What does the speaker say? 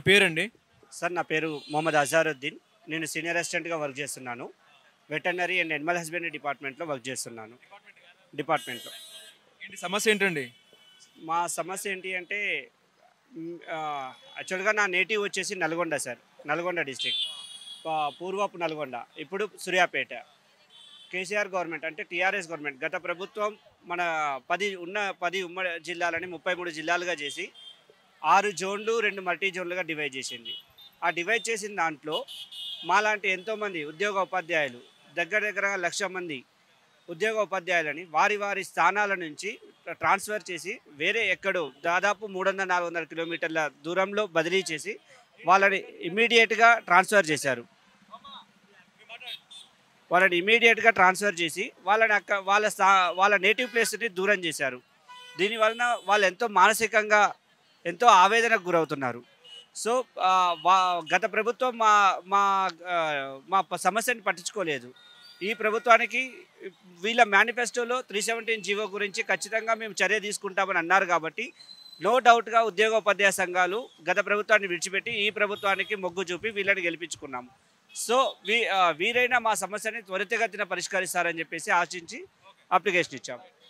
మీ పేరండి? సార్ నా పేరు మొహమ్మద్ అజారుద్దీన్. నేను సీనియర్ అసిస్టెంట్గా వర్క్ చేస్తున్నాను. వెటర్నరీ అండ్ ఎనిమల్ హస్బెండరీ డిపార్ట్మెంట్లో వర్క్ చేస్తున్నాను. డిపార్ట్మెంట్లో. ఏంటి సమస్య ఏంటండి? మా సమస్య ఏంటి అంటే యాక్చువల్గా నా నేటివ్ వచ్చేసి నల్గొండ సార్. నల్గొండ డిస్టిక్ పూర్వపు నల్గొండ. ఇప్పుడు సూర్యాపేట. కేసీఆర్ గవర్నమెంట్ అంటే టీఆర్ఎస్ గవర్నమెంట్. గత ప్రభుత్వం మన పది ఉన్న పది ఉమ్మడి జిల్లాలని ముప్పై మూడు జిల్లాలుగా చేసి ఆరు జోన్లు రెండు మల్టీ జోన్లుగా డివైడ్ చేసింది. ఆ డివైడ్ చేసిన దాంట్లో మాలాంటి ఎంతోమంది ఉద్యోగ ఉపాధ్యాయులు దగ్గర దగ్గర లక్ష మంది ఉద్యోగ ఉపాధ్యాయులని వారి వారి స్థానాల నుంచి ట్రాన్స్ఫర్ చేసి వేరే ఎక్కడో దాదాపు మూడు వందల నాలుగు వందల కిలోమీటర్ల దూరంలో బదిలీ చేసి వాళ్ళని ఇమీడియట్గా ట్రాన్స్ఫర్ చేశారు. వాళ్ళని ఇమీడియట్గా ట్రాన్స్ఫర్ చేసి వాళ్ళని అక్క వాళ్ళ స్థా వాళ్ళ నేటివ్ ప్లేస్ని దూరం చేశారు. దీనివలన వాళ్ళు ఎంతో మానసికంగా ఎంతో ఆవేదనకు గురవుతున్నారు. సో వా- గత ప్రభుత్వం మా మా మా సమస్యని పట్టించుకోలేదు. ఈ ప్రభుత్వానికి వీళ్ళ మేనిఫెస్టోలో త్రీ సెవెంటీన్ జీవో గురించి ఖచ్చితంగా మేము చర్య తీసుకుంటామని అన్నారు కాబట్టి నో డౌట్గా ఉద్యోగోపాధ్యాయ సంఘాలు గత ప్రభుత్వాన్ని విడిచిపెట్టి ఈ ప్రభుత్వానికి మొగ్గు చూపి వీళ్ళని గెలిపించుకున్నాము సో వీ వీరైనా మా సమస్యని త్వరితగతిన పరిష్కరిస్తారని చెప్పేసి ఆశించి అప్లికేషన్ ఇచ్చాము